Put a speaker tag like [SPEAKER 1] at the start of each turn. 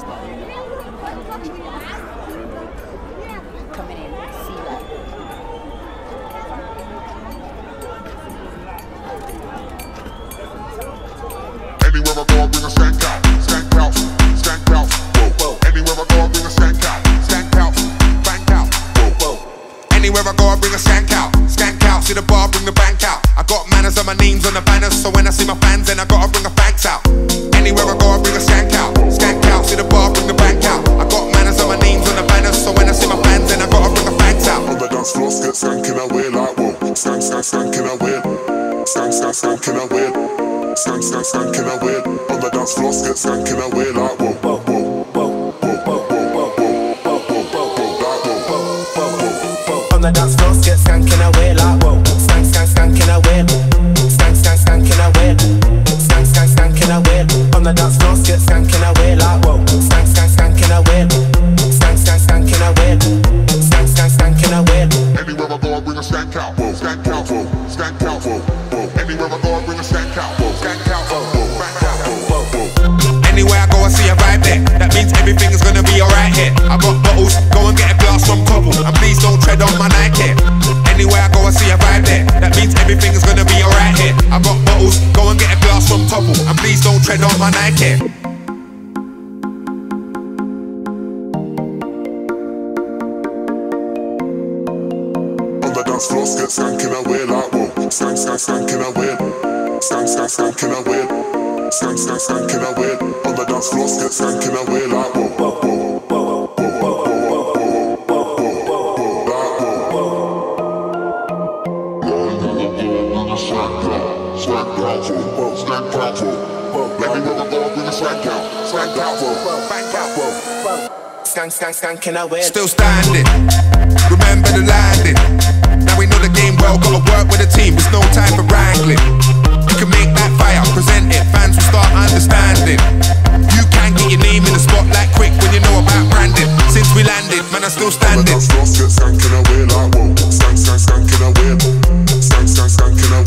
[SPEAKER 1] style. Coming in, see that.
[SPEAKER 2] Anywhere I go, I bring a skank out, skank out, skank out. Whoa, whoa. Anywhere I go, I bring a skank out, skank out, bank out. Whoa, whoa. Anywhere I go, I bring a skank out, skank out. See the bar, bring the bank out. I got manners and my names on the banners, so when I see my fans, then I gotta bring the banks out.
[SPEAKER 3] Skank, skank, skanking away. Skank, skank, skanking away. On the dance floor, skit skanking away like whoa. Whoa, whoa, whoa, whoa, whoa, whoa, whoa, whoa, whoa, whoa.
[SPEAKER 4] On the dance floor, skit skanking away like whoa. Skank, skank, skanking away. Skank, skank, skanking away. Skank, skank, skanking away. On the dance floor, skit skanking away like whoa. Skank, skank, skanking away. Skank, skank, skanking away. Skank, skank, skanking away.
[SPEAKER 2] Anywhere I go, I bring a out, whoa, skank out, whoa, skank out, whoa, here. I got bottles, go and get a glass from Cobble, and please don't tread on my Nike. Anywhere I go, I see a vibe there. That means everything is gonna be alright here. I got bottles, go and get a glass from Topple, and please don't tread on my Nike.
[SPEAKER 3] On the dance floor, skanking away like whoa. Skank, skank, skanking away. Skank, skank, skanking away. Skank, skank, skanking away. On the dance floor, skit skanking away like whoa. Whoa, whoa, the slack down, slack down for, slack down for. Let
[SPEAKER 2] me rub a dog in the slack down, slack down for, slack down for.
[SPEAKER 4] Skank, skank, skank, can I wear?
[SPEAKER 2] Still standing. Remember the landing. Now we know the game well. Gotta work with the team. It's no time for wrangling. You can make that fire, present it. Fans will start understanding. You can get your name in the spotlight quick when you know about branding. Since we landed, man, I'm still standing.
[SPEAKER 3] Skank, skank, skank, can I wear? Like whoa. Skank, skank, skank, can I wear? Skank, skank, skank, can I